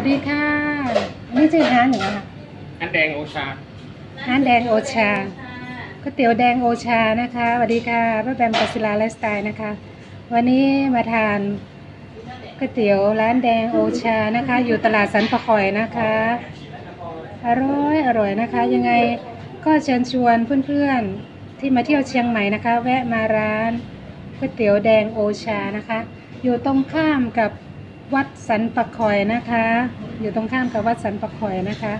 วัสดีค่ะอันนี่ชื่อร้านหนูอะค่ะอันแดงโอชาร้านแดงโอชาก๋วยเตี๋ยวแดงโอชานะคะสวัสดีค่ะป้าแบมกัสศิลาไลฟ์สไตล์นะคะ วันนี้มาทานก๋วยเตี๋ยวร้านแดงโอชานะคะ อยู่ตลาดสันปะคอยนะคะ อร่อยอร่อยนะคะ ยังไงก็เชิญชวนเพื่อนๆที่มาเที่ยวเชียงใหม่นะคะ แวะมาร้านก๋วยเตี๋ยวแดงโอชานะคะ อยู่ตรงข้ามกับ วัดสันปะคอยนะคะ อยู่ตรงข้ามกับวัดสันปะคอยนะคะ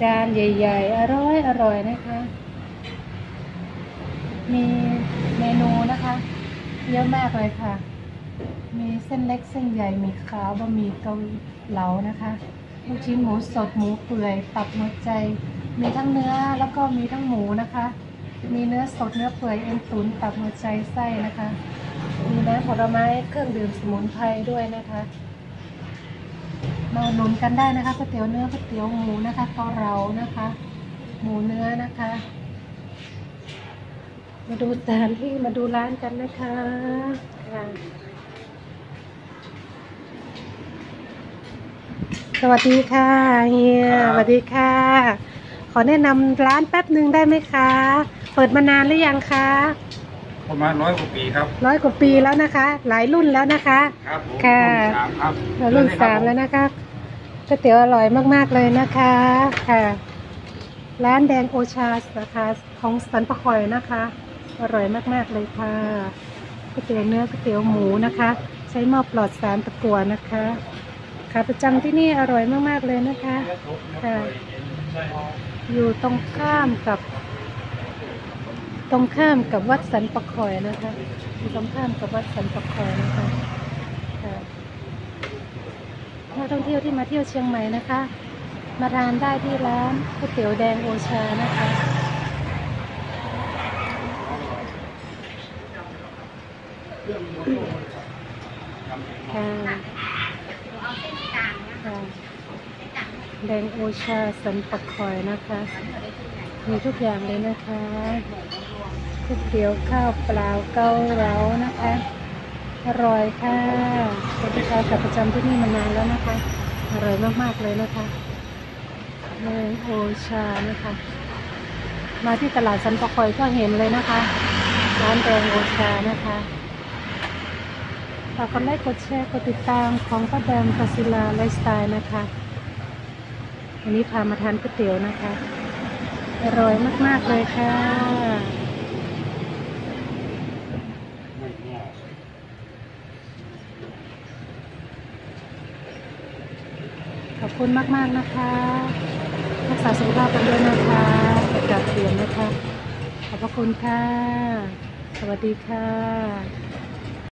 จานใหญ่ ๆ อร่อยอร่อยนะคะ มีเมนูนะคะ เยอะมากเลยค่ะ มีเส้นเล็กเส้นใหญ่มีขาวบะหมี่เกาเหลานะคะลูกชิ้นหมูสดหมูเปื่อยตับหัวใจ มีทั้งเนื้อแล้วก็มีทั้งหมูนะคะ มีเนื้อสดเนื้อเปื่อยเอ็นตุ๋นตับหัวใจไส้นะคะ มีน้ำผลไม้เครื่องดื่มสมุนไพรด้วยนะคะ มาอุดหนุนกันได้นะคะก๋วยเตี๋ยวเนื้อก๋วยเตี๋ยวหมูนะคะเกาเหลานะคะ หมูเนื้อนะคะ มาดูสถานที่มาดูร้านกันนะคะค่ะสวัสดีค่ะเฮียครับสวัสดีค่ะ ขอแนะนำร้านแป๊บหนึ่งได้ไหมคะ เปิดมานานหรือยังคะ ประมาณร้อยกว่าปีครับ ร้อยกว่าปีแล้วนะคะ หลายรุ่นแล้วนะคะ ครับผมค่ะ รุ่นสามครับเรารุ่นสามแล้วนะคะก๋วยเตี๋ยวอร่อยมากๆเลยนะคะค่ะ ร้านแดงโอชาสาขาของสันปะคอยนะคะ อร่อยมากๆเลยค่ะก๋วยเตี๋ยวเนื้อก๋วยเตี๋ยวหมูนะคะ ใช้หม้อปลอดสารตะกั่วนะคะขาประจำที่นี่อร่อยมากๆเลยนะคะค่ะอยู่ตรงข้ามกับ ตรงข้ามกับวัดสันปะคอยนะคะอยู่ตรงข้ามกับวัดสันปะคอยนะคะค่ะนักท่องเที่ยวที่มาเที่ยวเชียงใหม่นะคะ มาทานได้ที่ร้านก๋วยเตี๋ยวแดงโอชานะคะค่ะแดงโอชาสันปะคอยนะคะ มีทุกอย่างเลยนะคะ ก๋วยเตี๋ยวข้าวเปล่าเกาเหลานะคะ อร่อยค่ะเป็นลูกค้าขาประจำที่นี่มานานแล้วนะคะ อร่อยมากๆเลยนะคะแดงโอชานะคะ มาที่ตลาดสันปะคอยก็เห็นเลยนะคะ ร้านแดงโอชานะคะฝากกดไลค์กดแชร์กดติดตามของป้าแบมกัสิลาไลฟ์สไตล์นะคะวันนี้พามาทานก๋วยเตี๋ยวนะคะ อร่อยมาก ๆ เลยค่ะ ขอบคุณมาก ๆ นะคะ รักษาสุขภาพกันด้วยนะคะอากาบเสียงนะคะ ขอบพระคุณค่ะ สวัสดีค่ะ